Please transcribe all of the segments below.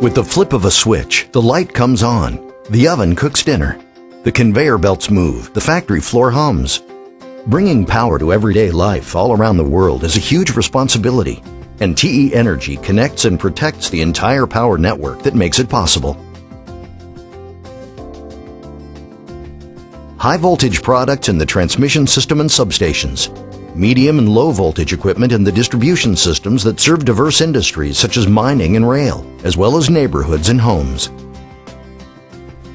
With the flip of a switch, the light comes on, the oven cooks dinner, the conveyor belts move, the factory floor hums. Bringing power to everyday life all around the world is a huge responsibility, and TE Energy connects and protects the entire power network that makes it possible. High voltage products in the transmission system and substations, medium and low voltage equipment in the distribution systems that serve diverse industries such as mining and rail, as well as neighborhoods and homes.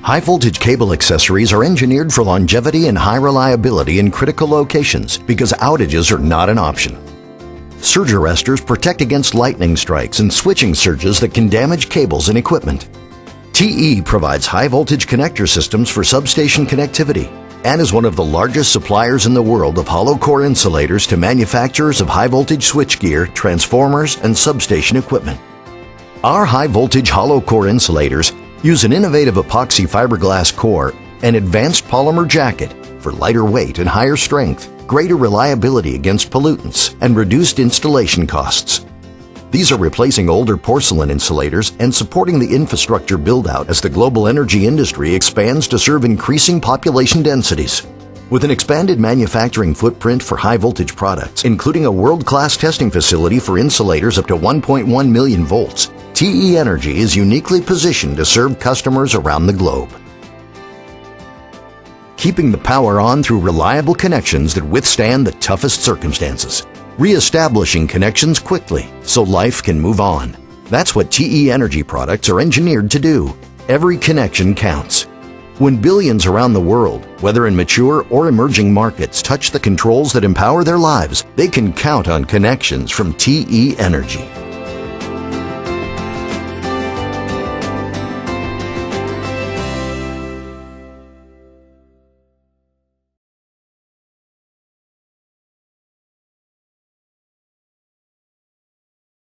High voltage cable accessories are engineered for longevity and high reliability in critical locations because outages are not an option. Surge arresters protect against lightning strikes and switching surges that can damage cables and equipment. TE provides high voltage connector systems for substation connectivity and is one of the largest suppliers in the world of hollow core insulators to manufacturers of high voltage switchgear, transformers, and substation equipment. Our high voltage hollow core insulators use an innovative epoxy fiberglass core and advanced polymer jacket for lighter weight and higher strength, greater reliability against pollutants, and reduced installation costs. These are replacing older porcelain insulators and supporting the infrastructure build-out as the global energy industry expands to serve increasing population densities. With an expanded manufacturing footprint for high voltage products, including a world-class testing facility for insulators up to 1.1 million volts, TE Energy is uniquely positioned to serve customers around the globe. Keeping the power on through reliable connections that withstand the toughest circumstances. Re-establishing connections quickly so life can move on. That's what TE Energy products are engineered to do. Every connection counts. When billions around the world, whether in mature or emerging markets, touch the controls that empower their lives, they can count on connections from TE Energy.